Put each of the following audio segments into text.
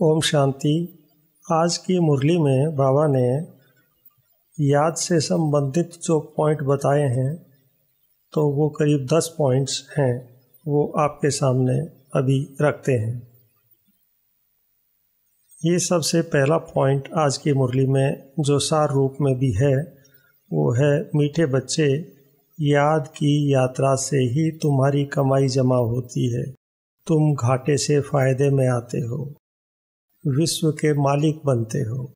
ओम शांति। आज की मुरली में बाबा ने याद से संबंधित जो पॉइंट बताए हैं तो वो करीब दस पॉइंट्स हैं, वो आपके सामने अभी रखते हैं। ये सबसे पहला पॉइंट आज की मुरली में जो सार रूप में भी है, वो है, मीठे बच्चे, याद की यात्रा से ही तुम्हारी कमाई जमा होती है। तुम घाटे से फ़ायदे में आते हो। विश्व के मालिक बनते हो।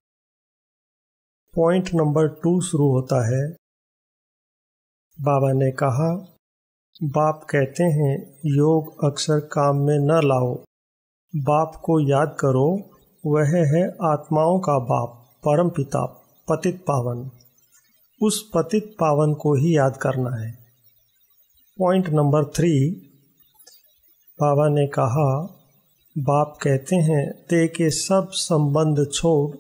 पॉइंट नंबर टू शुरू होता है। बाबा ने कहा, बाप कहते हैं, योग अक्सर काम में न लाओ। बाप को याद करो, वह है आत्माओं का बाप, परम पिता, पतित पावन। उस पतित पावन को ही याद करना है। पॉइंट नंबर थ्री बाबा ने कहा बाप कहते हैं, ते के सब संबंध छोड़,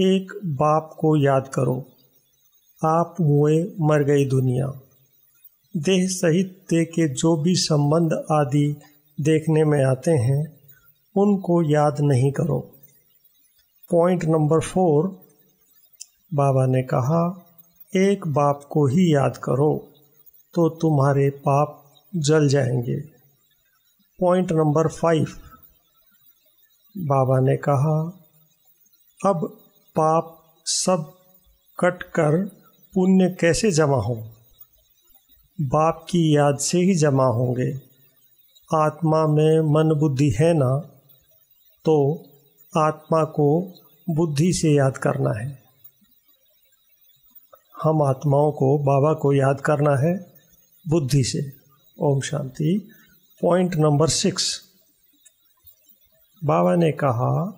एक बाप को याद करो। आप हुए मर गई दुनिया। देह सहित ते के जो भी संबंध आदि देखने में आते हैं, उनको याद नहीं करो। पॉइंट नंबर फोर बाबा ने कहा, एक बाप को ही याद करो तो तुम्हारे पाप जल जाएँगे। Point number five. बाबा ने कहा, अब पाप सब कट कर पुण्य कैसे जमा हो? बाप की याद से ही जमा होंगे। आत्मा में मन बुद्धि है ना तो आत्मा को बुद्धि से याद करना है। हम आत्माओं को बाबा को याद करना है बुद्धि से। ओम शांति। Point number six. बाबा ने कहा,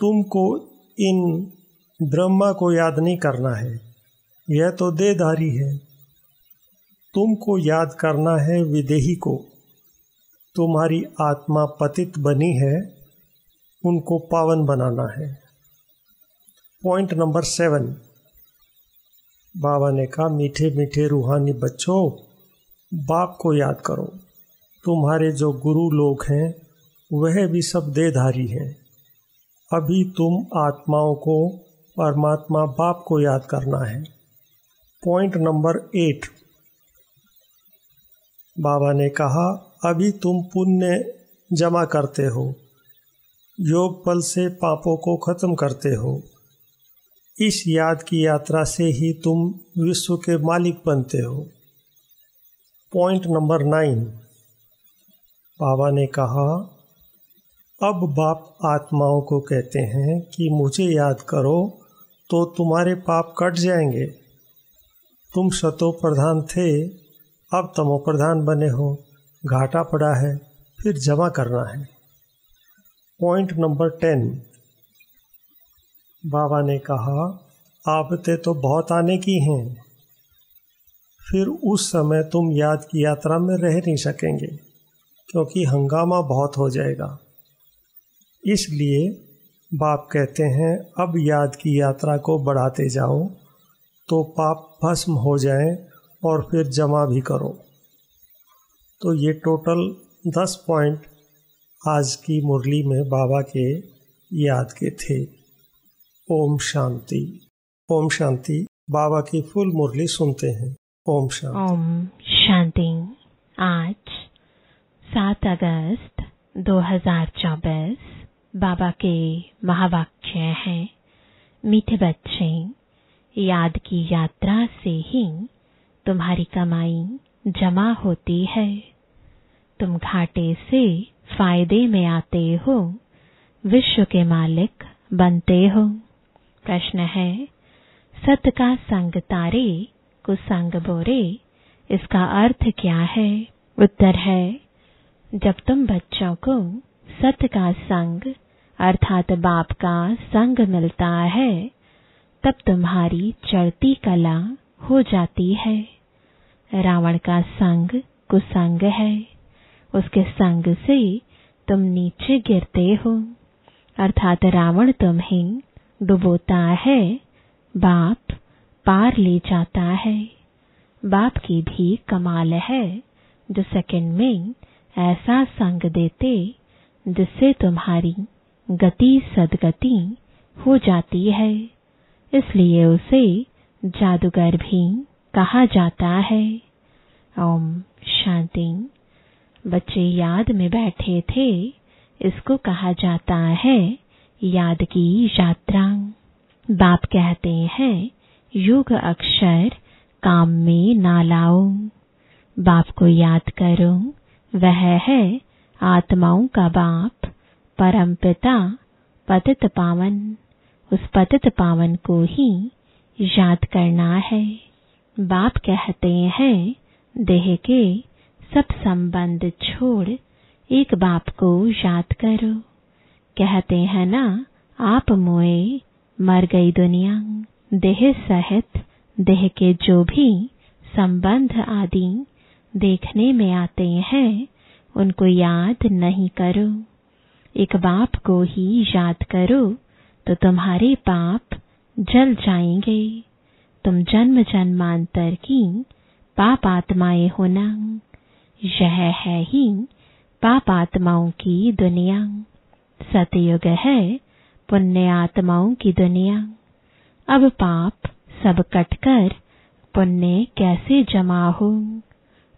तुमको इन ब्रह्मा को याद नहीं करना है। यह तो देहधारी है। तुमको याद करना है विदेही को। तुम्हारी आत्मा पतित बनी है। उनको पावन बनाना है। Point number seven. बाबा ने कहा मीठे मीठे रूहानी बच्चों, बाप को याद करो। तुम्हारे जो गुरु लोग हैं, वह भी सब देहधारी हैं। अभी तुम आत्माओं को, परमात्मा बाप को याद करना है। Point number eight. बाबा ने कहा, अभी तुम पुण्य जमा करते हो, योग बल से पापों को खत्म करते हो। इस याद की यात्रा से ही तुम विश्व के मालिक बनते हो। Point number nine. बाबा ने कहा, अब बाप आत्माओं को कहते हैं कि मुझे याद करो तो तुम्हारे पाप कट जाएँगे। तुम शतो प्रधान थे, अब तमो प्रधान बने हो, घाटा पड़ा है, फिर जमा करना है। पॉइंट नंबर टेन बाबा ने कहा, आपते तो बहुत आने की हैं। फिर उस समय तुम याद की यात्रा में रह नहीं सकेंगे। क्योंकि हंगामा बहुत हो जाएगा। इसलिए बाप कहते हैं, अब याद की यात्रा को बढ़ाते जाओ तो पाप भस्म हो जाए और फिर जमा भी करो। तो ये टोटल दस पॉइंट आज की मुरली में बाबा के याद के थे। ओम शांति। ओम शांति। बाबा की फुल मुरली सुनते हैं। ओम शांति। ओम शांति। आज सात अगस्त 2024 बाबा के महावाक्य हैं। मीठे बच्चे, याद की यात्रा से ही तुम्हारी कमाई जमा होती है। तुम घाटे से फ़ायदे में आते हो, विश्व के मालिक बनते हो। प्रश्न है, सत का संग तारे, कुसंग बोरे, इसका अर्थ क्या है? उत्तर है जब तुम बच्चों को सत का संग, अर्थात बाप का संग मिलता है, तब तुम्हारी चढ़ती कला हो जाती है। रावण का संग कुसंग है। उसके संग से तुम नीचे गिरते हो। अर्थात रावण तुम्हें डुबोता है, बाप पार ले जाता है। बाप की भी कमाल है, जो सेकंड में ऐसा संग देते, जिससे तुम्हारी गति सदगति हो जाती है। इसलिए उसे जादूगर भी कहा जाता है। ओम शांति। बच्चे याद में बैठे थे, इसको कहा जाता है याद की यात्रा। बाप कहते हैं, युग अक्षर काम में ना लाओ। बाप को याद करो वह है आत्माओं का बाप, परम पिता, पतित पावन। उस पतित पावन को ही याद करना है। बाप कहते हैं, देह के सब संबंध छोड़, एक बाप को याद करो। कहते हैं ना, आप मोए, मर गई दुनिया। देह सहित, देह के जो भी संबंध आदि देखने में आते हैं, उनको याद नहीं करो। एक बाप को ही याद करो तो तुम्हारे पाप जल जाएँगे। तुम जन्म जन्मांतर की पाप आत्माएँ होना यह है ही पाप आत्माओं की दुनिया। सतयुग है पुण्य आत्माओं की दुनिया। अब पाप सब कटकर पुण्य कैसे जमा हो?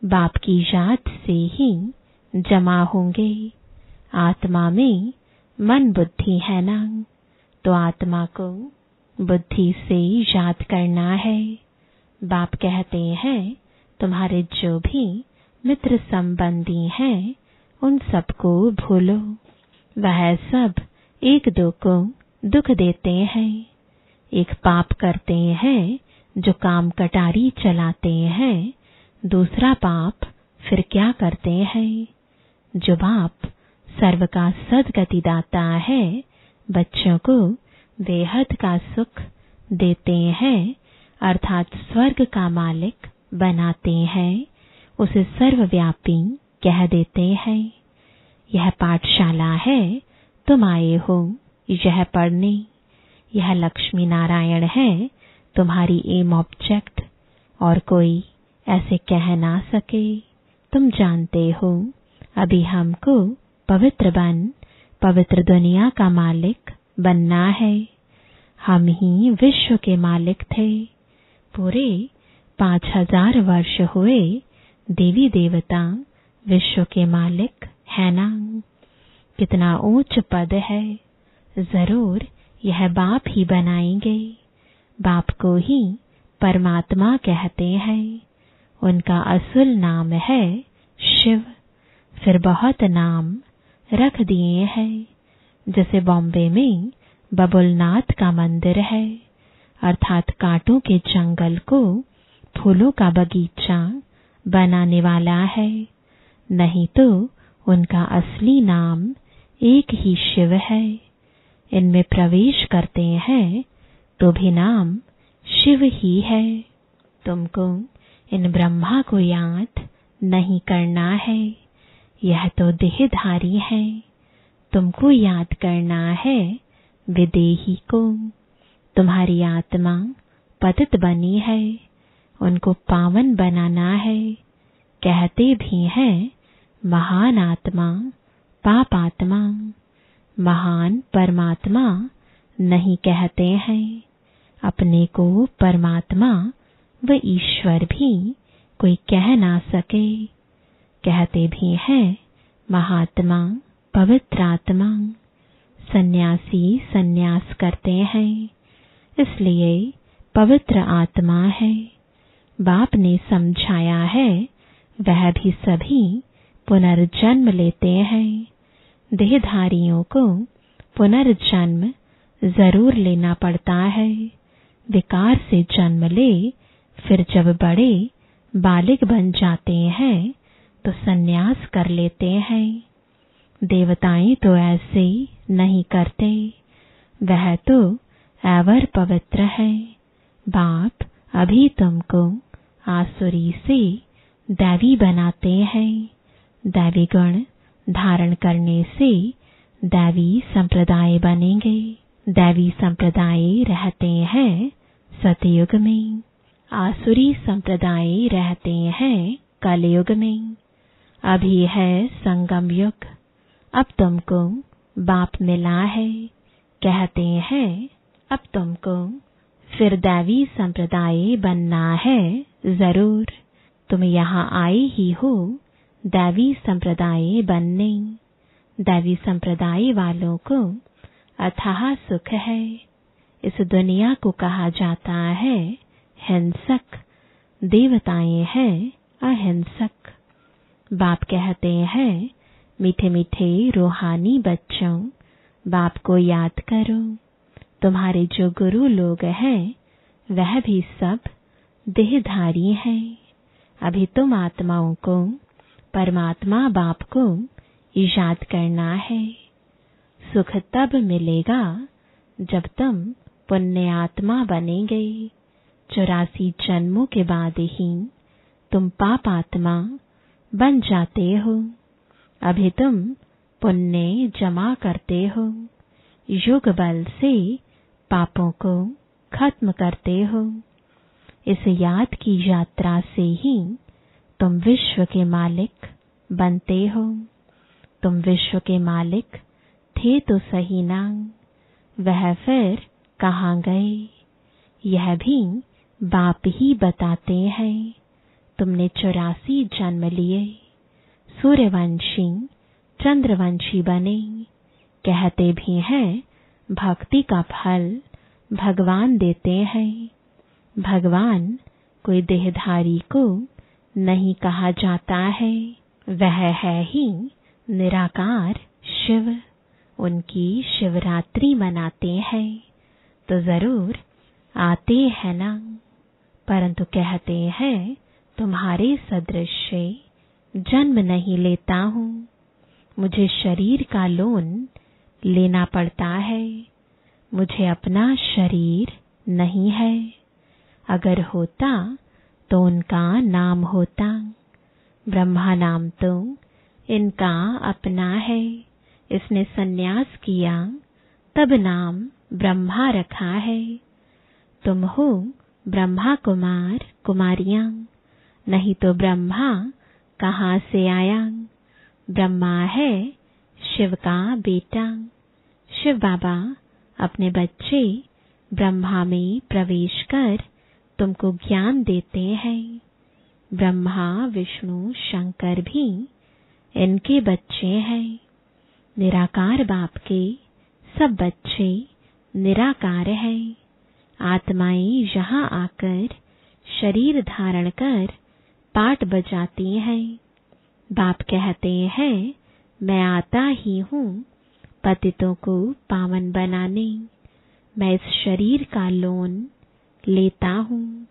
बाप की याद से ही जमा होंगे। आत्मा में मन बुद्धि है ना? तो आत्मा को बुद्धि से याद करना है। बाप कहते हैं, तुम्हारे जो भी मित्र संबंधी हैं, उन सबको भूलो। वह सब एक दो को दुख देते हैं। एक पाप करते हैं, जो काम कटारी चलाते हैं। दूसरा पाप फिर क्या करते हैं? जो बाप सर्व का सदगति दाता है, बच्चों को बेहद का सुख देते हैं, अर्थात स्वर्ग का मालिक बनाते हैं, उसे सर्वव्यापी कह देते हैं। यह पाठशाला है, तुम आए हो, यह पढ़ने। यह लक्ष्मी नारायण है, तुम्हारी एम ऑब्जेक्ट और कोई ऐसे कह ना सके। तुम जानते हो, अभी हमको पवित्र बन, पवित्र दुनिया का मालिक बनना है। हम ही विश्व के मालिक थे। पूरे पाँच हज़ार वर्ष हुए, देवी देवता विश्व के मालिक है ना। कितना ऊंच पद है। ज़रूर यह बाप ही बनाएँगे। बाप को ही परमात्मा कहते हैं। उनका असुल नाम है शिव। फिर बहुत नाम रख दिए हैं, जैसे बॉम्बे में बबुलनाथ का मंदिर है, अर्थात कांटों के जंगल को फूलों का बगीचा बनाने वाला है। नहीं तो उनका असली नाम एक ही शिव है। इनमें प्रवेश करते हैं तो भी नाम शिव ही है। तुमको इन ब्रह्मा को याद नहीं करना है। यह तो देहधारी है। तुमको याद करना है, विदेही को। तुम्हारी आत्मा पतित बनी है। उनको पावन बनाना है। कहते भी हैं, महान आत्मा, पाप आत्मा। महान परमात्मा नहीं कहते हैं। अपने को परमात्मा व ईश्वर भी कोई कह ना सके। कहते भी हैं, महात्मा, पवित्र आत्मा, सन्यासी सन्यास करते हैं, इसलिए पवित्र आत्मा है। बाप ने समझाया है, वह भी सभी पुनर्जन्म लेते हैं। देहधारियों को पुनर्जन्म ज़रूर लेना पड़ता है। विकार से जन्म ले फिर जब बड़े बालिग बन जाते हैं तो सन्यास कर लेते हैं। देवताएँ तो ऐसे नहीं करते। वह तो एवर पवित्र है। बाप अभी तुमको आसुरी से दैवी बनाते हैं। दैवी गुण धारण करने से दैवी संप्रदाय बनेंगे। दैवी संप्रदाय रहते हैं सतयुग में। आसुरी संप्रदाय रहते हैं कलयुग में अभी है संगम युग। अब तुमको बाप मिला है। कहते हैं, अब तुमको फिर दैवी संप्रदाय बनना है ज़रूर। तुम यहाँ आए ही हो दैवी संप्रदाय बनने। दैवी संप्रदाय वालों को अथाह सुख है। इस दुनिया को कहा जाता है हिंसक देवताएँ हैं, अहिंसक। बाप कहते हैं, मीठे मीठे रूहानी बच्चों, बाप को याद करो। तुम्हारे जो गुरु लोग हैं, वह भी सब देहधारी हैं। अभी तुम आत्माओं को, परमात्मा बाप को याद करना है। सुख तब मिलेगा जब तुम पुण्य आत्मा बनेंगे। चौरासी जन्मों के बाद ही तुम पाप आत्मा बन जाते हो। अभी तुम पुण्य जमा करते हो। युग बल से पापों को खत्म करते हो। इस याद की यात्रा से ही तुम विश्व के मालिक बनते हो। तुम विश्व के मालिक थे तो सही ना वह फिर कहाँ गए? यह भी बाप ही बताते हैं। तुमने चौरासी जन्म लिए। सूर्यवंशी, चंद्रवंशी बने। कहते भी हैं, भक्ति का फल भगवान देते हैं। भगवान कोई देहधारी को नहीं कहा जाता है। वह है ही निराकार शिव। उनकी शिवरात्रि मनाते हैं। तो ज़रूर आते हैं ना। परंतु कहते हैं, तुम्हारे सदृश से जन्म नहीं लेता हूँ। मुझे शरीर का लोन लेना पड़ता है। मुझे अपना शरीर नहीं है। अगर होता तो उनका नाम होता। ब्रह्मा नाम तो इनका अपना है। इसने सन्यास किया, तब नाम ब्रह्मा रखा है। तुम हो ब्रह्मा कुमार कुमारियाँ। नहीं तो ब्रह्मा कहाँ से आया? ब्रह्मा है शिव का बेटा। शिव बाबा अपने बच्चे ब्रह्मा में प्रवेश कर तुमको ज्ञान देते हैं। ब्रह्मा, विष्णु, शंकर भी इनके बच्चे हैं। निराकार बाप के सब बच्चे निराकार हैं। आत्माएँ यहाँ आकर शरीर धारण कर पाठ बजाती हैं। बाप कहते हैं, मैं आता ही हूँ पतितों को पावन बनाने। मैं इस शरीर का लोन लेता हूँ।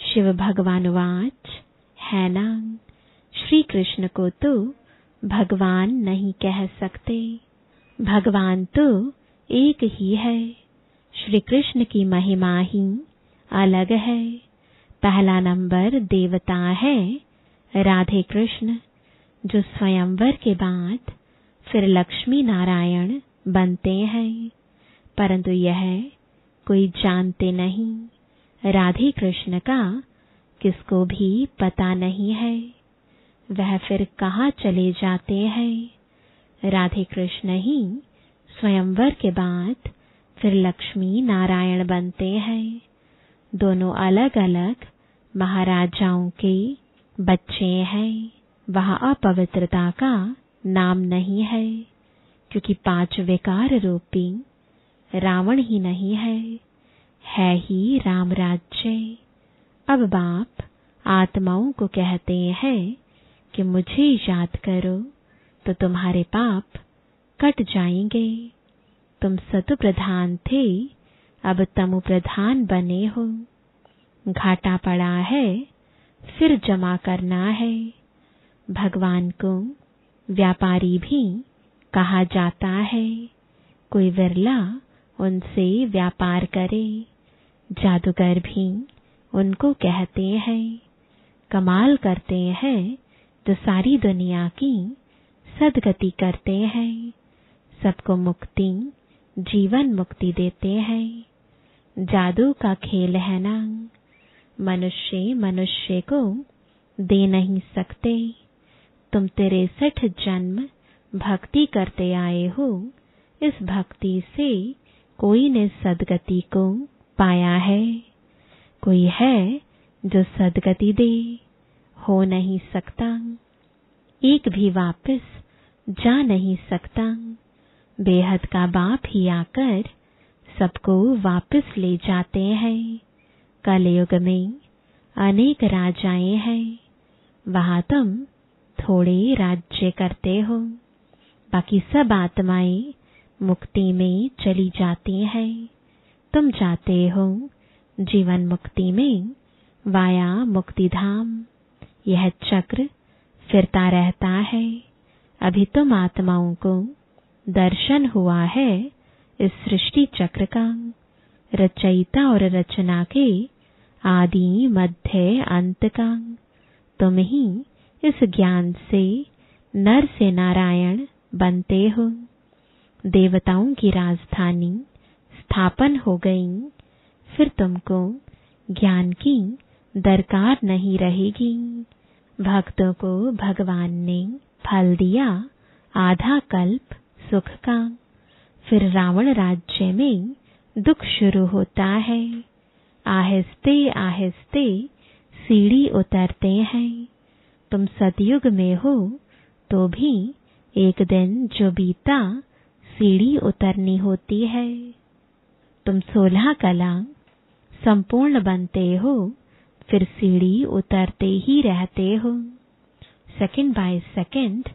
शिव भगवान वाच, है ना? श्री कृष्ण को तो भगवान नहीं कह सकते। भगवान तो एक ही है। श्री कृष्ण की महिमा ही अलग है। पहला नंबर देवता है राधे कृष्ण, जो स्वयंवर के बाद फिर लक्ष्मी नारायण बनते हैं। परंतु यह कोई जानते नहीं, राधे कृष्ण का किसको भी पता नहीं है। वह फिर कहाँ चले जाते हैं? राधे कृष्ण ही स्वयंवर के बाद फिर लक्ष्मी नारायण बनते हैं। दोनों अलग अलग महाराजाओं के बच्चे हैं। वहाँ अपवित्रता का नाम नहीं है, क्योंकि पाँच विकार रूपी रावण ही नहीं है। है ही राम राज्य। अब बाप आत्माओं को कहते हैं कि मुझे याद करो तो तुम्हारे पाप कट जाएँगे। तुम सतु प्रधान थे, अब तमु प्रधान बने हो। घाटा पड़ा है, फिर जमा करना है। भगवान को व्यापारी भी कहा जाता है, कोई विरला उनसे व्यापार करे। जादूगर भी उनको कहते हैं, कमाल करते हैं जो सारी दुनिया की सदगति करते हैं। सबको मुक्ति जीवन मुक्ति देते हैं। जादू का खेल है ना। मनुष्य मनुष्य को दे नहीं सकते। तुम तिरसठ जन्म भक्ति करते आए हो। इस भक्ति से कोई ने सदगति को पाया है। कोई है जो सदगति दे, हो नहीं सकता। एक भी वापस जा नहीं सकता। बेहद का बाप ही आकर सबको वापस ले जाते हैं। कलयुग में अनेक राजाएँ हैं। वहाँ तुम थोड़े राज्य करते हो। बाकी सब आत्माएँ मुक्ति में चली जाती हैं। तुम जाते हो जीवन मुक्ति में वाया मुक्ति धाम यह चक्र फिरता रहता है। अभी तुम आत्माओं को दर्शन हुआ है इस सृष्टि चक्र का। रचयिता और रचना के आदि मध्य अंत का। तुम ही इस ज्ञान से नर से नारायण बनते हो। देवताओं की राजधानी स्थापन हो गई। फिर तुमको ज्ञान की दरकार नहीं रहेगी। भक्तों को भगवान ने फल दिया, आधा कल्प सुख का फिर रावण राज्य में दुख शुरू होता है। आहिस्ते आहिस्ते सीढ़ी उतरते हैं। तुम सतयुग में हो तो भी एक दिन जो बीता, सीढ़ी उतरनी होती है। तुम सोलह कला संपूर्ण बनते हो, फिर सीढ़ी उतरते ही रहते हो। Second by second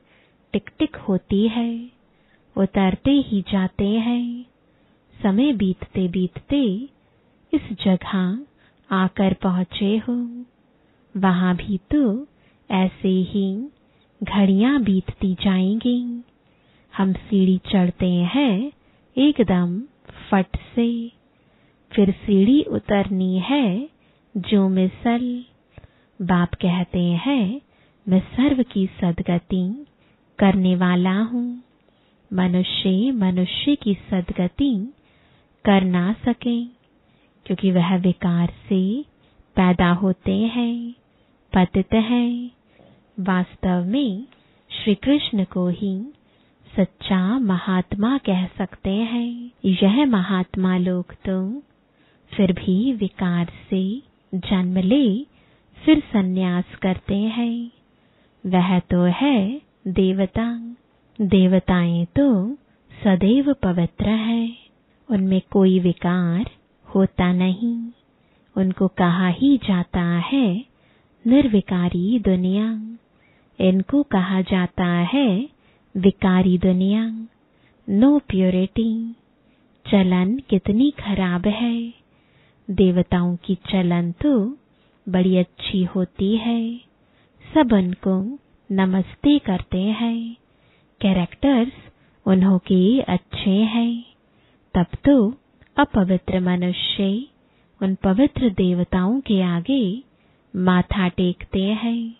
tick tick होती है। उतरते ही जाते हैं। समय बीतते बीतते इस जगह आकर पहुँचे हो। वहाँ भी तो ऐसे ही घड़ियाँ बीतती जाएँगी। हम सीढ़ी चढ़ते हैं एकदम फट से। फिर सीढ़ी उतरनी है जो मिसल। बाप कहते हैं, मैं सर्व की सदगति करने वाला हूँ। मनुष्य मनुष्य की सदगति कर ना सके, क्योंकि वह विकार से पैदा होते हैं, पतित हैं। वास्तव में श्री कृष्ण को ही सच्चा महात्मा कह सकते हैं। यह महात्मा लोग तो फिर भी विकार से जन्म ले, फिर सन्यास करते हैं। वह तो है देवता। देवताएँ तो सदैव पवित्र हैं। उनमें कोई विकार होता नहीं। उनको कहा ही जाता है, निर्विकारी दुनिया। इनको कहा जाता है, विकारी दुनिया। नो प्योरिटी चलन कितनी खराब है। देवताओं की चलन तो बड़ी अच्छी होती है। सब उनको नमस्ते करते हैं। कैरेक्टर्स उन्हों के अच्छे हैं। तब तो अपवित्र मनुष्य उन पवित्र देवताओं के आगे माथा टेकते हैं।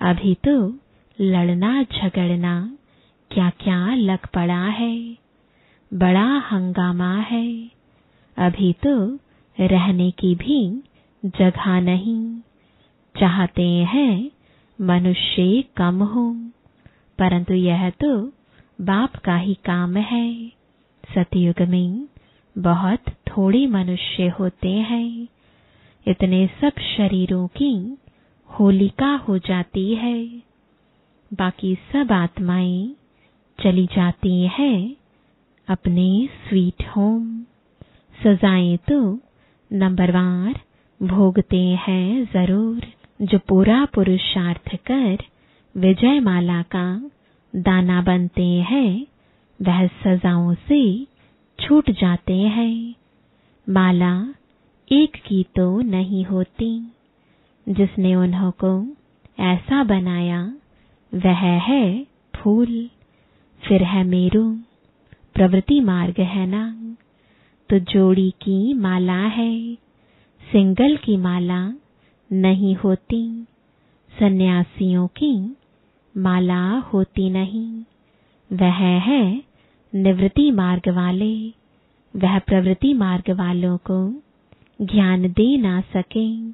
अभी तो लड़ना झगड़ना क्या क्या लग पड़ा है। बड़ा हंगामा है। अभी तो रहने की भी जगह नहीं। चाहते हैं मनुष्य कम हो। परंतु यह तो बाप का ही काम है। सतयुग में बहुत थोड़े मनुष्य होते हैं। इतने सब शरीरों की होलिका हो जाती है। बाकी सब आत्माएँ चली जाती हैं अपने स्वीट होम सजाएँ तो नंबरवार भोगते हैं ज़रूर। जो पूरा पुरुषार्थ कर विजय माला का दाना बनते हैं, वह सजाओं से छूट जाते हैं। माला एक की तो नहीं होती। जिसने उन्हों को ऐसा बनाया, वह है फूल। फिर है मेरू, प्रवृत्ति मार्ग है ना। तो जोड़ी की माला है, सिंगल की माला नहीं होती। सन्यासियों की माला होती नहीं। वह है निवृत्ति मार्ग वाले। वह प्रवृत्ति मार्ग वालों को ज्ञान दे ना सके।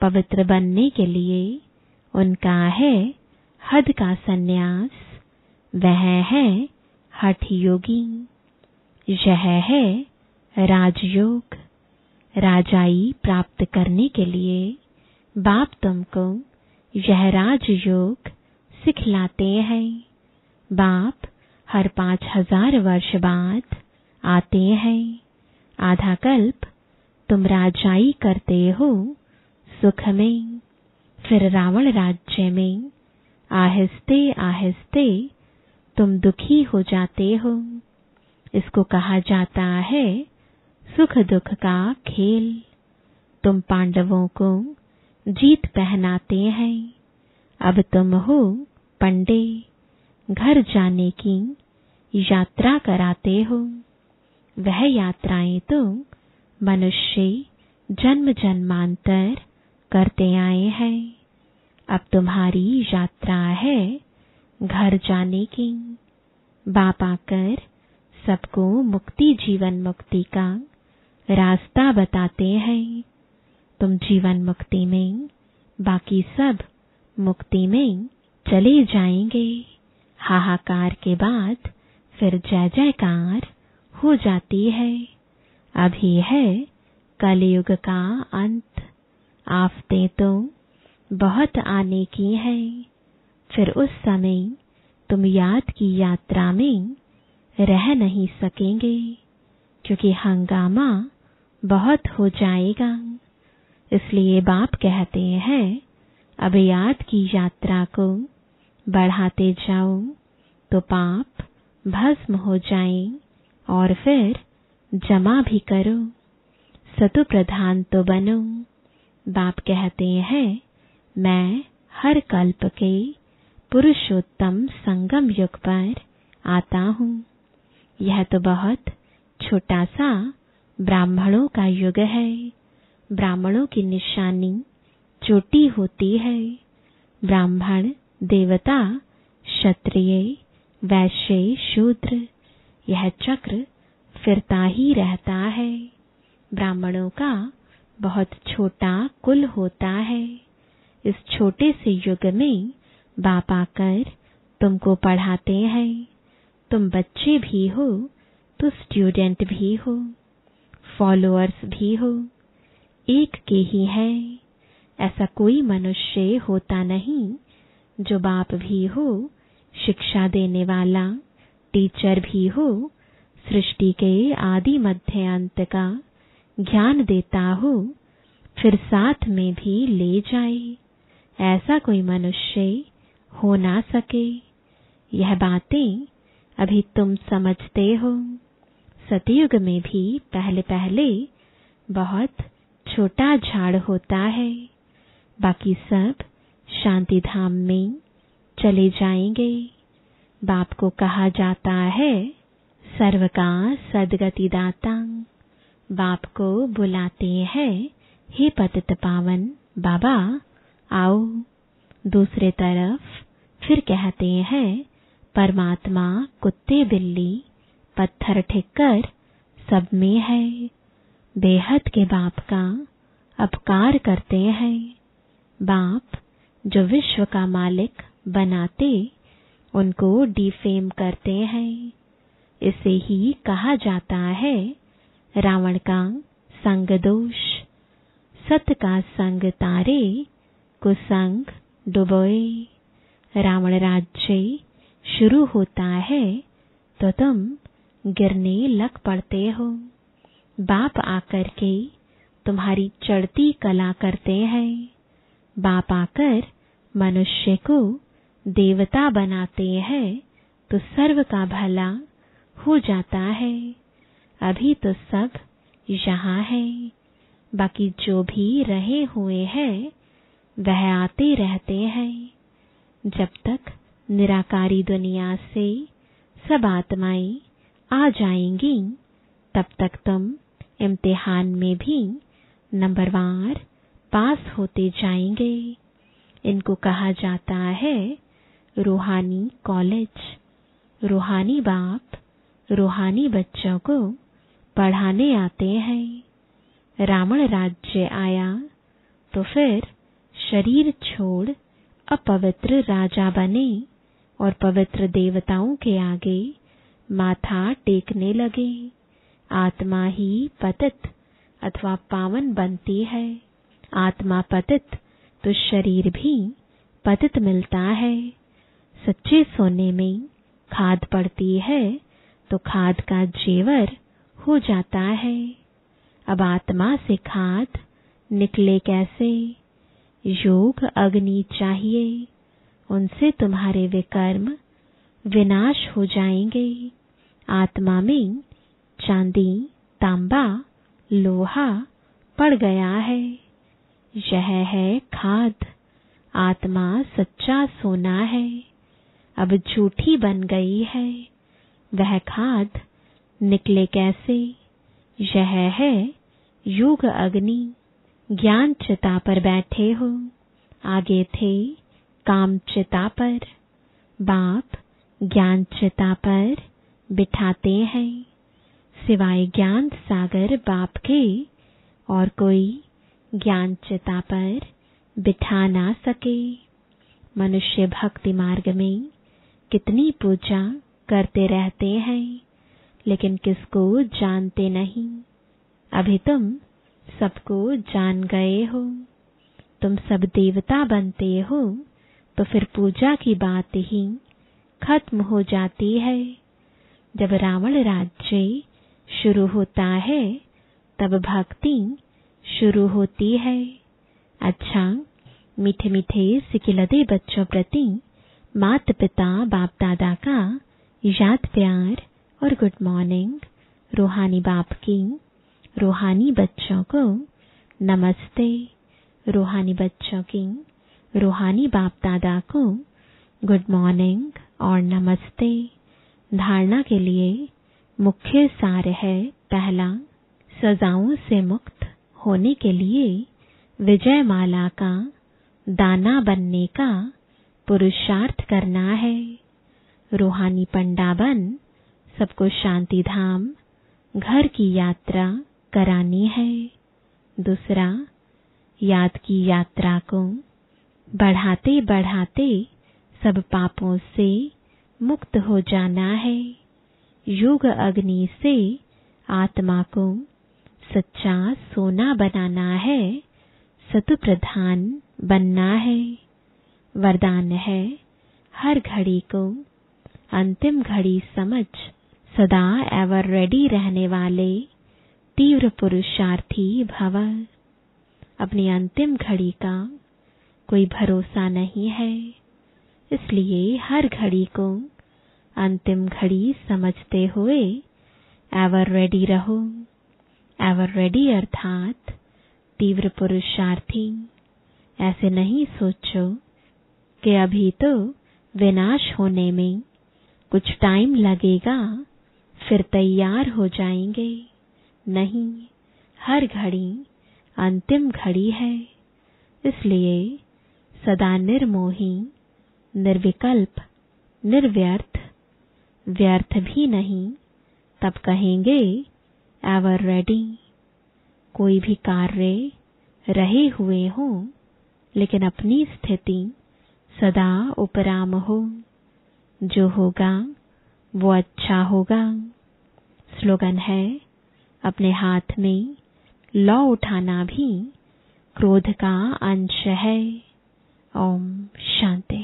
पवित्र बनने के लिए उनका है हद का सन्यास। वह है हठ योगी। यह है राजयोग। राजाई प्राप्त करने के लिए बाप तुमको यह राजयोग सिखलाते हैं। बाप हर पाँच हज़ार वर्ष बाद आते हैं। आधा कल्प तुम राजाई करते हो सुख में। फिर रावण राज्य में, आहिस्ते आहिस्ते तुम दुखी हो जाते हो। इसको कहा जाता है सुख दुख का खेल। तुम पांडवों को जीत पहनाते हैं। अब तुम हो पंडे, घर जाने की यात्रा कराते हो। वह यात्राएँ तो मनुष्य जन्म जन्मांतर करते आए हैं। अब तुम्हारी यात्रा है घर जाने की। बाप आकर सबको मुक्ति, जीवन मुक्ति का रास्ता बताते हैं। तुम जीवन मुक्ति में, बाकी सब मुक्ति में चले जाएँगे। हाहाकार के बाद फिर जय जयकार हो जाती है। अभी है कलयुग का अंत। आफते तो बहुत आने की है। फिर उस समय तुम याद की यात्रा में रह नहीं सकेंगे, क्योंकि हंगामा बहुत हो जाएगा। इसलिए बाप कहते हैं, अब याद की यात्रा को बढ़ाते जाओ तो पाप भस्म हो जाए और फिर जमा भी करो। सतु प्रधान तो बनो। बाप कहते हैं, मैं हर कल्प के पुरुषोत्तम संगम युग पर आता हूँ। यह तो बहुत छोटा सा ब्राह्मणों का युग है। ब्राह्मणों की निशानी चोटी होती है। ब्राह्मण देवता, क्षत्रिय, वैश्य, शूद्र, यह चक्र फिरता ही रहता है। ब्राह्मणों का बहुत छोटा कुल होता है। इस छोटे से युग में बाप आकर तुमको पढ़ाते हैं। तुम बच्चे भी हो तो स्टूडेंट भी हो फॉलोअर्स भी हो, एक के ही है। ऐसा कोई मनुष्य होता नहीं। जो बाप भी हो, शिक्षा देने वाला, टीचर भी हो, सृष्टि के आदि मध्य अंत का ज्ञान देता हो, फिर साथ में भी ले जाए। ऐसा कोई मनुष्य हो ना सके। यह बातें अभी तुम समझते हो। सतयुग में भी पहले पहले बहुत छोटा झाड़ होता है। बाकी सब शांति धाम में चले जाएँगे। बाप को कहा जाता है सर्व का सदगति दाता बाप को बुलाते हैं, हे पतित पावन, बाबा, आओ। दूसरे तरफ़ फिर कहते हैं, परमात्मा कुत्ते बिल्ली, पत्थर ठिक्कर सब में है। बेहद के बाप का अपकार करते हैं। बाप जो विश्व का मालिक बनाते, उनको डिफेम करते हैं। इसे ही कहा जाता है, रावण का संग दोष। सत का संग तारे, कुसंग डुबोए। रावण राज्य शुरू होता है तो तुम गिरने लग पड़ते हो। बाप आकर के तुम्हारी चढ़ती कला करते हैं। बाप आकर मनुष्य को देवता बनाते हैं तो सर्व का भला हो जाता है। अभी तो सब यहाँ है, बाकी जो भी रहे हुए हैं, वह आते रहते हैं। जब तक निराकारी दुनिया से सब आत्माएँ आ जाएँगी, तब तक तुम इम्तिहान में भी नंबरवार पास होते जाएँगे। इनको कहा जाता है, रूहानी कॉलेज। रूहानी बाप, रूहानी बच्चों को पढ़ाने आते हैं। रावण राज्य आया तो फिर शरीर छोड़ अपवित्र राजा बने और पवित्र देवताओं के आगे माथा टेकने लगे। आत्मा ही पतित अथवा पावन बनती है। आत्मा पतित तो शरीर भी पतित मिलता है। सच्चे सोने में खाद पड़ती है तो खाद का जेवर हो जाता है। अब आत्मा से खाद निकले कैसे? योग अग्नि चाहिए, उनसे तुम्हारे विकर्म विनाश हो जाएँगे। आत्मा में चांदी, तांबा, लोहा पड़ गया है। यह है खाद, आत्मा सच्चा सोना है। अब झूठी बन गई है, वह खाद निकले कैसे? यह है युग अग्नि, ज्ञान चिता पर बैठे हो। आगे थे काम चिता पर, बाप ज्ञान चिता पर बिठाते हैं। सिवाय ज्ञान सागर बाप के और कोई ज्ञान चिता पर बिठा ना सके। मनुष्य भक्ति मार्ग में कितनी पूजा करते रहते हैं, लेकिन किसको जानते नहीं। अभी तुम सबको जान गए हो। तुम सब देवता बनते हो तो फिर पूजा की बात ही खत्म हो जाती है। जब रावण राज्य शुरू होता है, तब भक्ति शुरू होती है। अच्छा मीठे मीठे सिकिलदे बच्चों प्रति माता पिता बाप दादा का याद प्यार और गुड मॉर्निंग। रूहानी बाप की, रूहानी बच्चों को नमस्ते। रूहानी बच्चों की, रूहानी बाप दादा को गुड मॉर्निंग और नमस्ते। धारणा के लिए मुख्य सार है, पहला, सजाओं से मुक्त। होने के लिए विजय माला का दाना बनने का पुरुषार्थ करना है। रूहानी पंडा बन सबको शांति धाम घर की यात्रा करानी है। दूसरा, याद की यात्रा को बढ़ाते बढ़ाते सब पापों से मुक्त हो जाना है। योग अग्नि से आत्मा को सच्चा सोना बनाना है, सतु प्रधान बनना है। वरदान है हर घड़ी को, अंतिम घड़ी समझ सदा एवर रेडी रहने वाले तीव्र पुरुषार्थी भव। अपनी अंतिम घड़ी का कोई भरोसा नहीं है, इसलिए हर घड़ी को अंतिम घड़ी समझते हुए एवर रेडी रहो। एवर रेडी अर्थात तीव्र पुरुषार्थी। ऐसे नहीं सोचो कि अभी तो विनाश होने में कुछ टाइम लगेगा, फिर तैयार हो जाएँगे। नहीं, हर घड़ी अंतिम घड़ी है। इसलिए सदा निर्मोही, निर्विकल्प, निर्व्यर्थ, व्यर्थ भी नहीं, तब कहेंगे एवर रेडी कोई भी कार्य रहे हुए हो, लेकिन अपनी स्थिति सदा उपराम हो। जो होगा, वो अच्छा होगा। स्लोगन है, अपने हाथ में लौ उठाना भी क्रोध का अंश है। ओम शांति।